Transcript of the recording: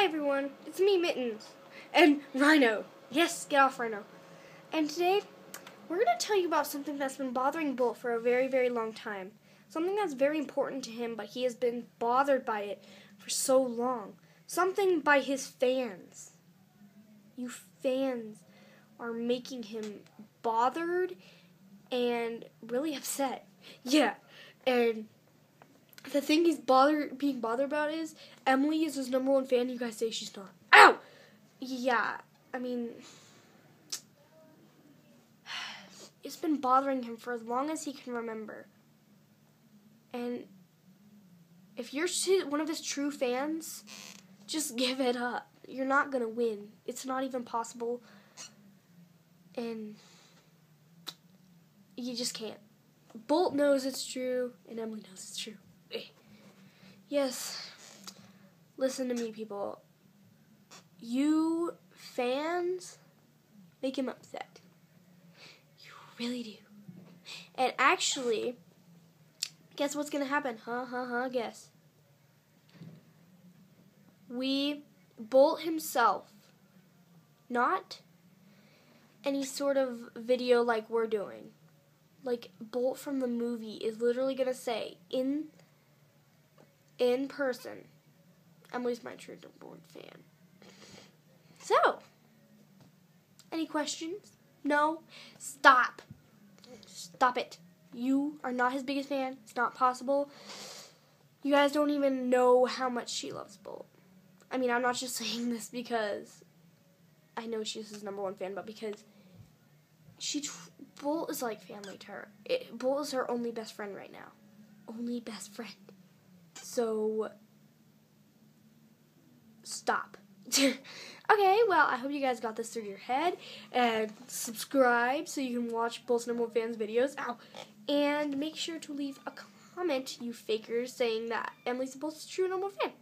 Hi everyone, it's me, Mittens, and Rhino. Yes, get off Rhino. And today, we're going to tell you about something that's been bothering Bolt for a very, very long time. Something that's very important to him, but he has been bothered by it for so long. Something by his fans. You fans are making him bothered and really upset. Yeah, and the thing he's bothered being bothered about is Emily is his number one fan. You guys say she's not. Ow! Yeah, I mean, it's been bothering him for as long as he can remember. And if you're one of his true fans, just give it up. You're not gonna win. It's not even possible. And you just can't. Bolt knows it's true, and Emily knows it's true. Eh. Yes. Listen to me, people. You fans make him upset. You really do. And actually, guess what's going to happen? Huh, huh, huh, guess. We, Bolt himself, not any sort of video like we're doing. Like, Bolt from the movie is literally going to say, in in person. Emily's my true one fan. So, any questions? No? Stop. Stop it. You are not his biggest fan. It's not possible. You guys don't even know how much she loves Bolt. I mean, I'm not just saying this because I know she's his number one fan, but because she Bolt is like family to her. It, Bolt is her only best friend right now. Only best friend. So, stop. okay, well, I hope you guys got this through your head. And subscribe so you can watch Bolt's Number One Fans videos. Ow. And make sure to leave a comment, you fakers, saying that Emily's Bolt's true number one fan.